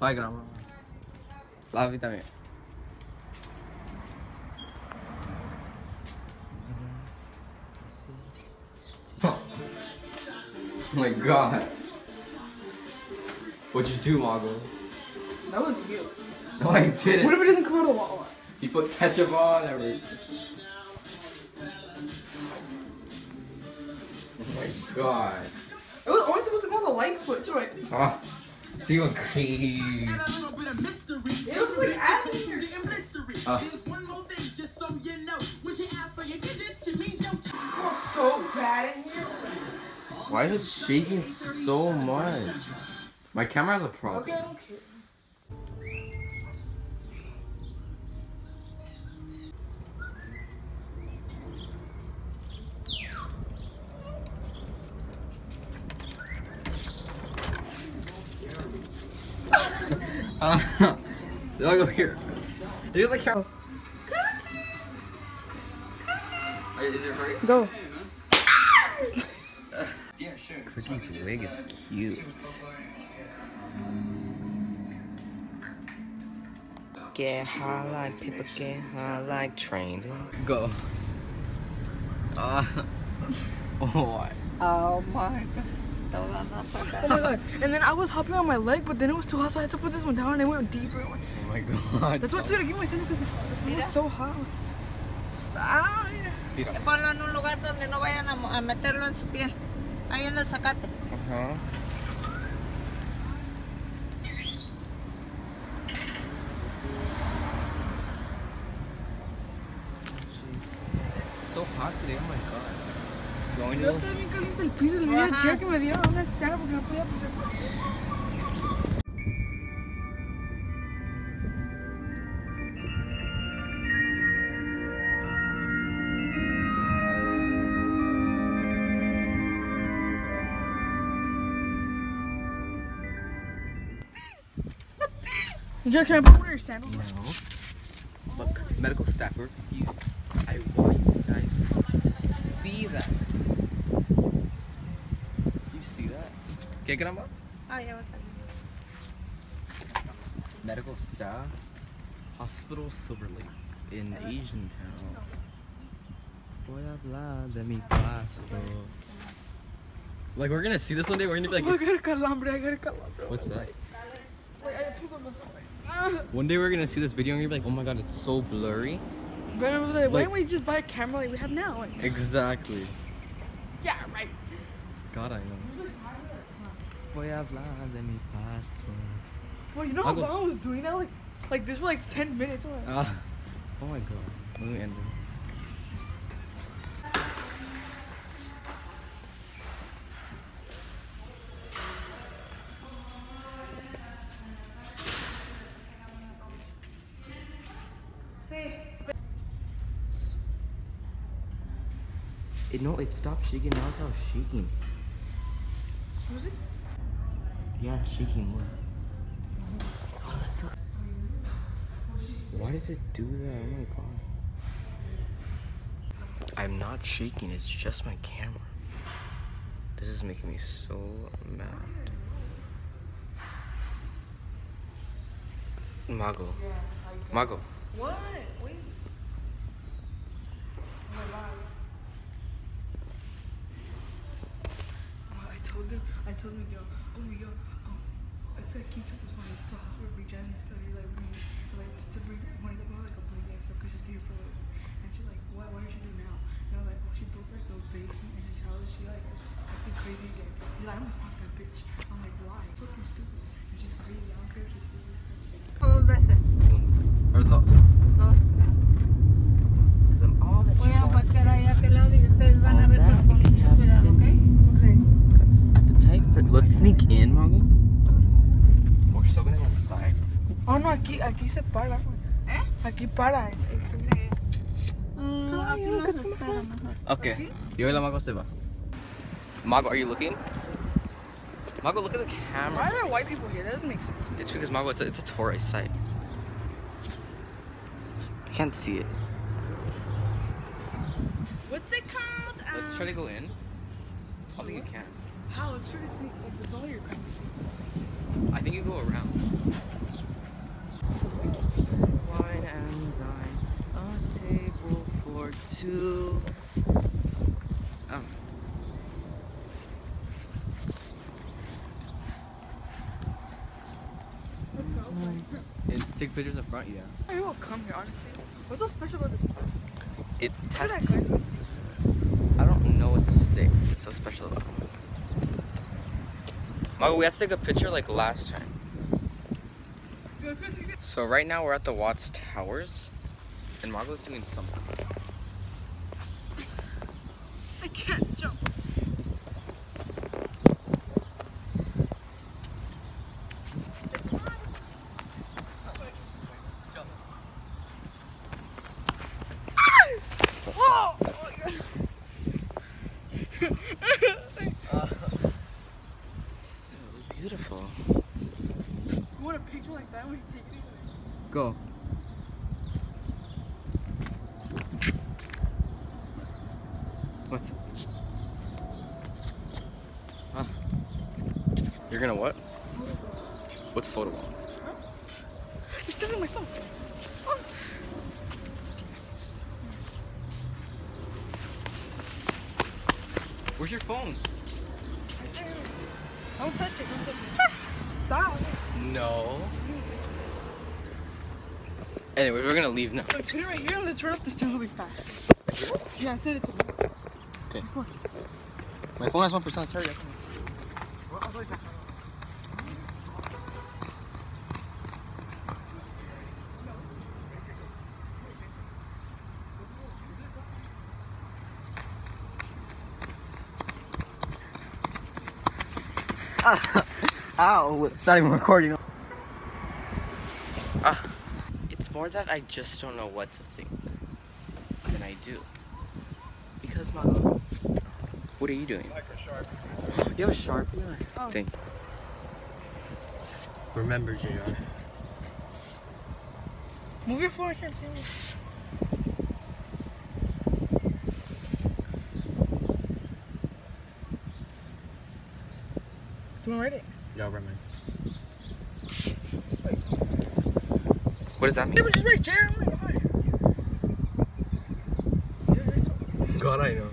Bye, grandma. Love you también. Oh my god. What'd you do, Mago? That was you. No, I didn't. What if it doesn't come out of the wall? You put ketchup on everything. Oh my god. It was only supposed to go on the light switch, right? Ah, going crazy. It was like acid here. Ah. It was so bad in here. why is it shaking so much? My camera has a problem. Okay, I don't care. Uh, I'll go here. Look at the camera. Is it right? Go. Cookie's wig is cute. Get high like people get high like trains. Go. Uh, oh, my. Oh my god. Te van a sacar. Oh my god. And then I was hopping on my leg, but then it was too hot, so I had to put this one down and it went deeper. oh my god. That's why I took it to give my son because it was so hot. Mira. Ponlo en un lugar donde no vayan a, mo- a meterlo en su pie. Ahí en el zacate. Uh-huh. So hot today, oh my god. Going Yo estaba bien caliente el piso, le di al que me dieron una escena porque no podía pisar. Jared, can I put your sandals? No. Look, medical staffer. You, I want you guys to see that. Do you see that? ¿Qué grandma? Ya va a salir. Medical staff. Hospital Silver Lake in Asian Town. Voy a de mi pasto. Like we're gonna see this one day. We're gonna be like, oh, I got a calambre, I got a calambre. what's that? Like, I pulled on the. One day we're gonna see this video and you're like, oh my god, it's so blurry. Grandma was like, why don't we just buy a camera like we have now? Like, Exactly. yeah, right. God, I know. Voy a hablar de mi pasto. Well, you know I'll how go- long I was doing that? Like, like this for like 10 minutes. Or Ah. Oh my god. Let me end it. It, no, it stopped shaking. Now it's all shaking. Was it? Yeah, it's shaking more. Oh, that's so... Why does it do that? Oh my god. I'm not shaking, it's just my camera. This is making me so mad. Mago. Mago. What? Wait. Oh my god. Oh, I told him, I told him, yo, oh, yo, oh, um, I said keep to this to hospital, bring Jasmine study, like, bring, like, to bring, when I got like a blanket and stuff, because she's here for a little. And she's like, what, what did she do now? And I'm like, oh, she broke like the basin, and she's how is she like, is acting crazy again. He's like, I'm gonna sock that bitch. I'm like, why? Fucking stupid. And she's crazy, I don't care if she's stupid. Dos veces. Or the. Dos. Because I'm all that Voy you a want to parquear ahí a aquel lado y ustedes van a ver pero con mucho cuidado, ¿ok? Okay. Appetite for. Let's sneak in, Mago. We're still gonna go inside. Oh, no, aquí, aquí se para, ¿Eh? Aquí para. Sí. Aquí look nos espera mejor. Okay. Yo y la Mago se va. Mago, are you looking? Mago, look at the camera. Why are there white people here? That doesn't make sense. It's because Mago, it's a, it's a tourist site. I can't see it. What's it called? Let's try to go in. I don't think you can. How? It's trying to sneak like the ball you're trying. I think you go around. Wine and dine, a table for two. Um. Oh. And take pictures in front, yeah. I will come here, honestly. What's so special about this? It tests. I don't know what to say. It's so special about it. Mago, we have to take a picture like last time. So right now we're at the Watts Towers, and Mago's doing something. I can't jump. Beautiful. You want a picture like that when he's taking it? Go. What? Huh? You're gonna what? What's photo wall? You're stealing my phone. Oh. Where's your phone? Right there. Don't touch it. Don't touch it. Ah. Stop. No. Anyways, we're gonna leave now. Look, put it right here and let's run up the stairs really fast. Yeah, send it to me. Okay. My phone has one percent. Sorry. Ow! It's not even recording. Ah, it's more that I just don't know what to think than I do. Because my what are you doing? Like a sharp. You have a sharpie on? Oh. Thing. Remember, JR. Move your phone. I can't see it. Do you want to write it? Yeah, I'll write mine. What does that mean? Yeah, but just write Jeremy. Yeah, write something. God, I know.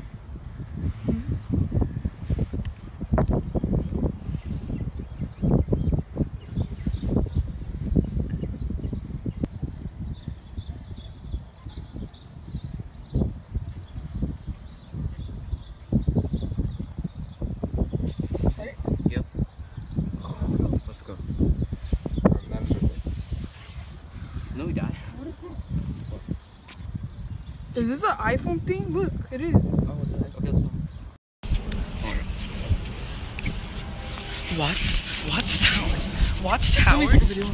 Yep. Let's go. Remember this. No, we die. Is this an iPhone thing? Look, it is. Oh, what the heck? Okay, let's go. What's Watts Towers? What's Let me take a Towers? video.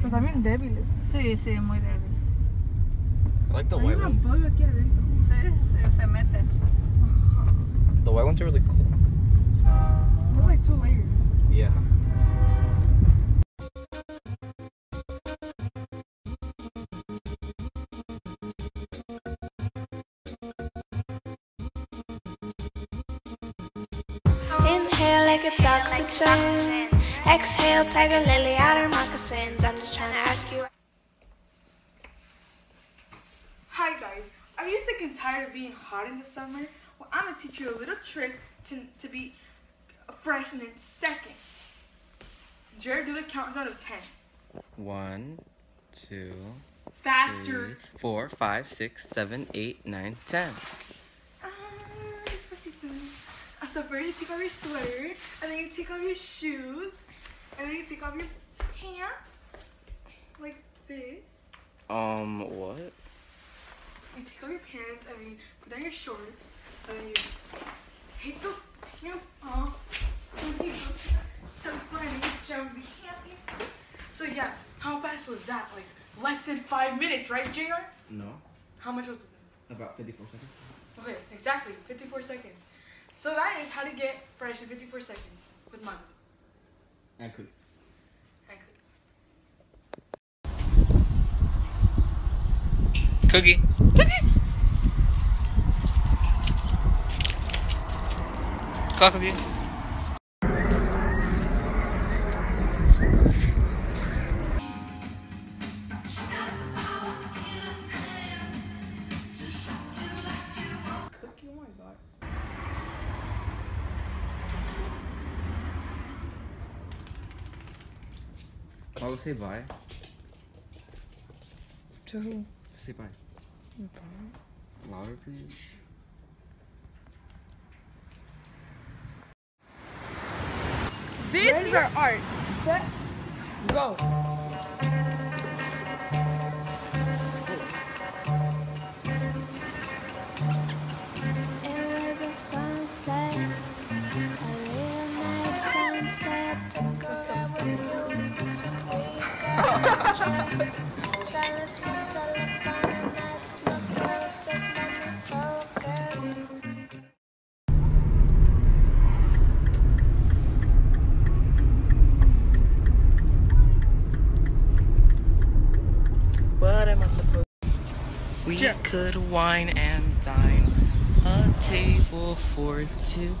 Pues también débiles. Sí, sí, muy débil. I like the Hay white una ones. bug aquí adentro. Sí, sí, se mete. The white ones are really cool. There's like two layers. Yeah. Oxygen. Exhale, tiger lily out her moccasins. I'm just trying to ask you. Hi guys, are you sick and tired of being hot in the summer? Well, I'm gonna teach you a little trick to, to be fresh in a second. Jared, do the countdown of 10. One, two, Faster. three, four, five, six, seven, eight, nine, ten. Despacito. So first you take off your sweater, and then you take off your shoes, and then you take off your pants, like this. Um, what? You take off your pants, and then you put on your shorts, and then you take those pants off, and then you go to the sofa, and you jump be happy. So yeah, how fast was that? Like less than five minutes, right, Jr? No. How much was it? About 54 seconds. Okay, exactly, 54 seconds. So that is how to get fresh in 54 seconds with mine. And cleats. Frankly. Cookie. Cookie. Call Cookie. Cookie, I will say bye. To who? Just say bye. Bye. Louder, please. This is our art. Set. Go. Supposed We could wine and dine. A table for two.